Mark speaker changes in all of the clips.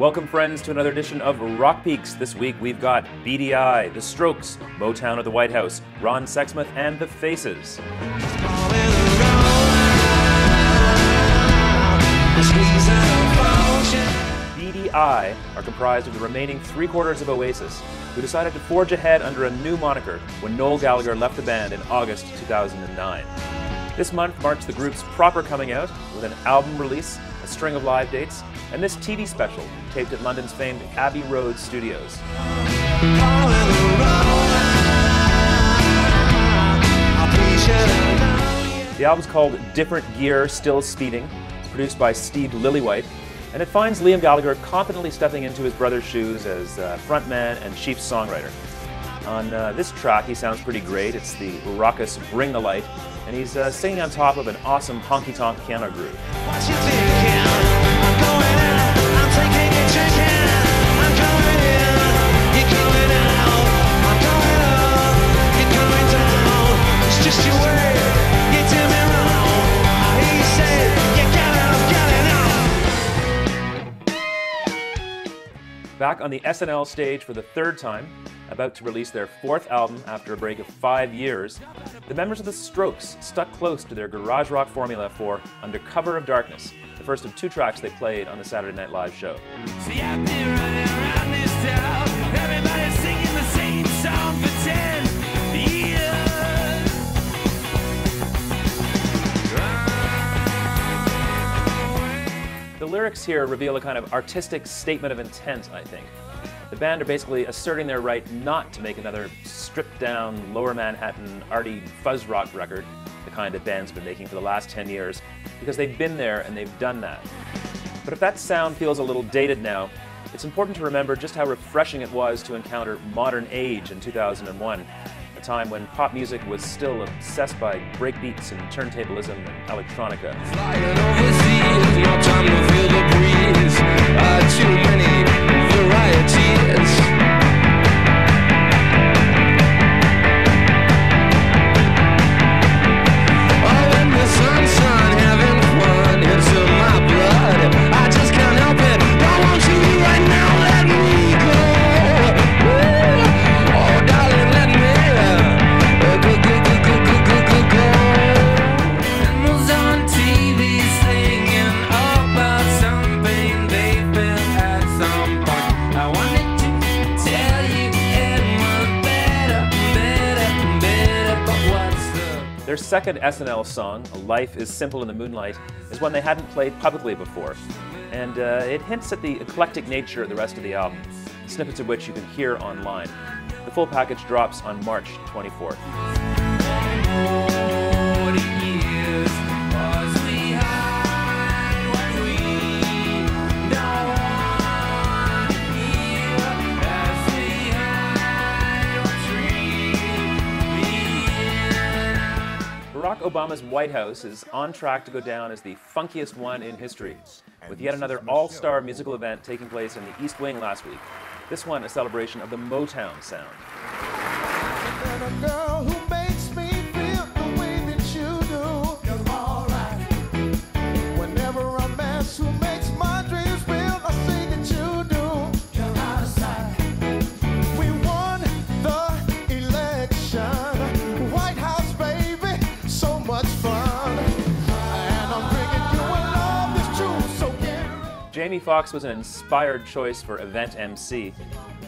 Speaker 1: Welcome, friends, to another edition of Rock Peaks. This week we've got Beady Eye, The Strokes, Motown of the White House, Ron Sexsmith, and The Faces. Beady Eye are comprised of the remaining three quarters of Oasis, who decided to forge ahead under a new moniker when Noel Gallagher left the band in August 2009. This month marks the group's proper coming out with an album release, a string of live dates, and this TV special taped at London's famed Abbey Road studios. The album's called Different Gear, Still Speeding. Produced by Steve Lillywhite, and it finds Liam Gallagher confidently stepping into his brother's shoes as uh, frontman and chief songwriter. On uh, this track, he sounds pretty great. It's the raucous Bring the Light, and he's uh, singing on top of an awesome honky tonk piano groove. Back on the SNL stage for the third time, about to release their fourth album after a break of five years, the members of the Strokes stuck close to their garage rock formula for Under Cover of Darkness, the first of two tracks they played on the Saturday Night Live show. The lyrics here reveal a kind of artistic statement of intent, I think. The band are basically asserting their right not to make another stripped down, lower Manhattan, arty fuzz rock record, the kind that band's been making for the last 10 years, because they've been there and they've done that. But if that sound feels a little dated now, it's important to remember just how refreshing it was to encounter modern age in 2001, a time when pop music was still obsessed by breakbeats and turntablism and electronica no time to feel the breeze. Uh, too many. Their second SNL song, Life is Simple in the Moonlight, is one they hadn't played publicly before. And uh, it hints at the eclectic nature of the rest of the album, snippets of which you can hear online. The full package drops on March 24th. Obama's White House is on track to go down as the funkiest one in history, with yet another all star musical event taking place in the East Wing last week. This one a celebration of the Motown sound. Jamie Foxx was an inspired choice for event MC,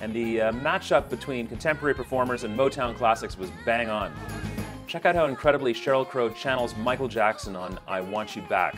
Speaker 1: and the uh, matchup between contemporary performers and Motown classics was bang on. Check out how incredibly Sheryl Crow channels Michael Jackson on I Want You Back.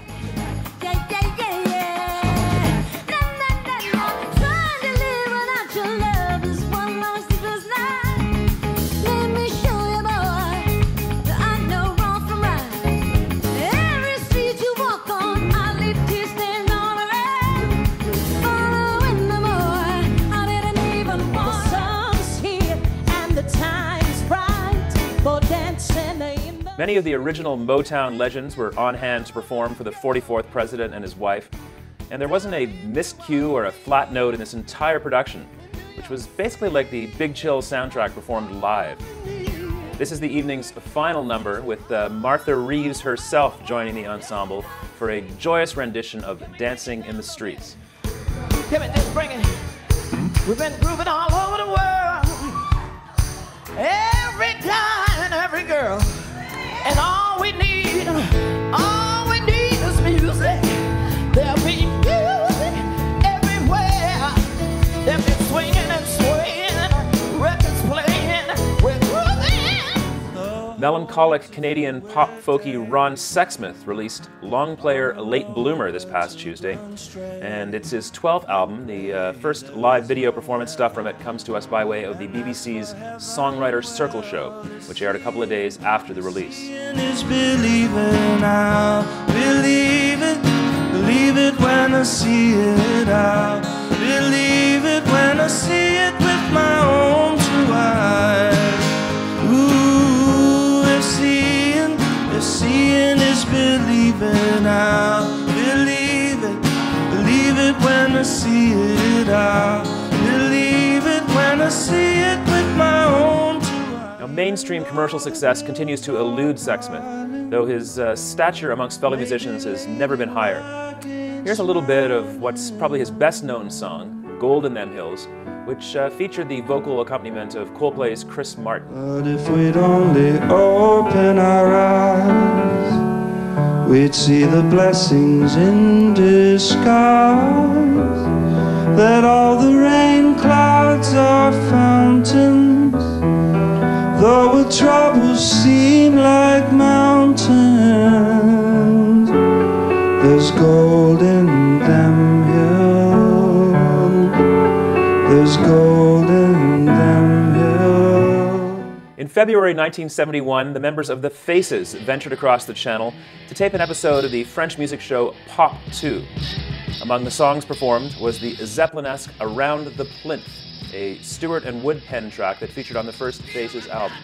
Speaker 1: Many of the original Motown legends were on hand to perform for the 44th president and his wife, and there wasn't a miscue or a flat note in this entire production, which was basically like the Big Chill soundtrack performed live. This is the evening's final number, with uh, Martha Reeves herself joining the ensemble for a joyous rendition of Dancing in the Streets.
Speaker 2: Bring it? We've been grooving all over the world. Every and every girl.
Speaker 1: Melancholic Canadian pop folkie Ron Sexsmith released Long Player Late Bloomer this past Tuesday. And it's his 12th album. The uh, first live video performance stuff from it comes to us by way of the BBC's Songwriter Circle show, which aired a couple of days after the release.
Speaker 3: I'll believe it believe it when I see it I'll believe it when I see it with my own two eyes
Speaker 1: Now, mainstream commercial success continues to elude Sexsmith, though his uh, stature amongst fellow musicians has never been higher. Here's a little bit of what's probably his best known song, Gold in Them Hills, which uh, featured the vocal accompaniment of Coldplay's Chris Martin.
Speaker 3: But if we'd only open our eyes, we'd see the blessings in disguise. That all the rain clouds are fountains, though the troubles seem like mountains. There's gold in
Speaker 1: February 1971, the members of The Faces ventured across the channel to tape an episode of the French music show Pop 2. Among the songs performed was the Zeppelin-esque Around the Plinth, a Stewart and Wood pen track that featured on the first Faces album.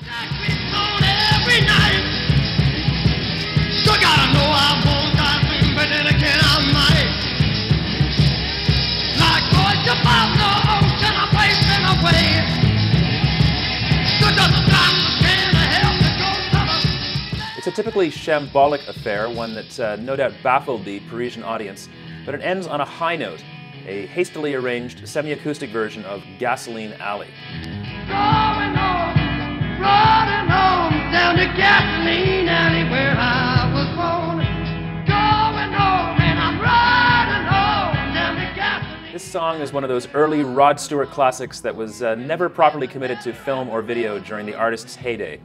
Speaker 1: It's a typically shambolic affair, one that uh, no doubt baffled the Parisian audience, but it ends on a high note, a hastily arranged semi-acoustic version of Gasoline Alley.
Speaker 4: Down to gasoline alley
Speaker 1: This song is one of those early Rod Stewart classics that was uh, never properly committed to film or video during the artist's heyday.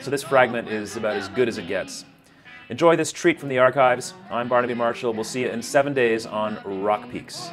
Speaker 1: So this fragment is about as good as it gets. Enjoy this treat from the archives. I'm Barnaby Marshall. We'll see you in seven days on Rock Peaks.